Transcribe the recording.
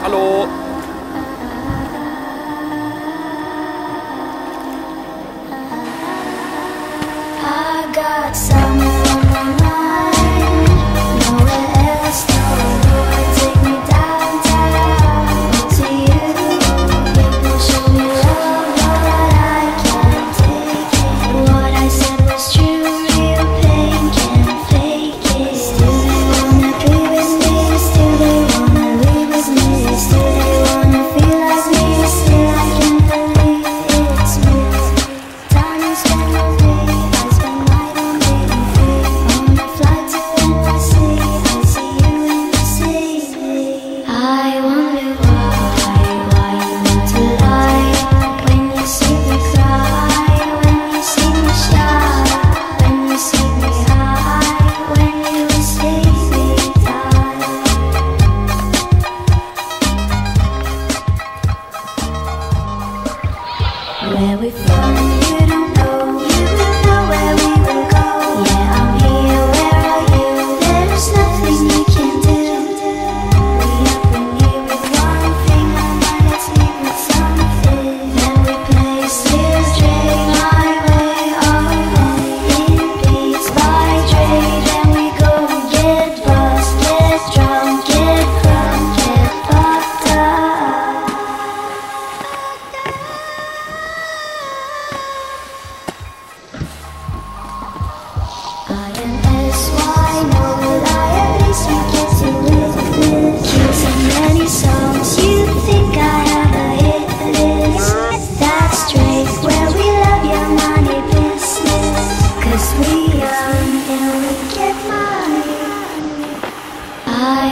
Hallo. I got summer Little